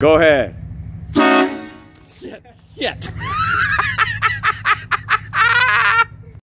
Go ahead. Shit. Shit.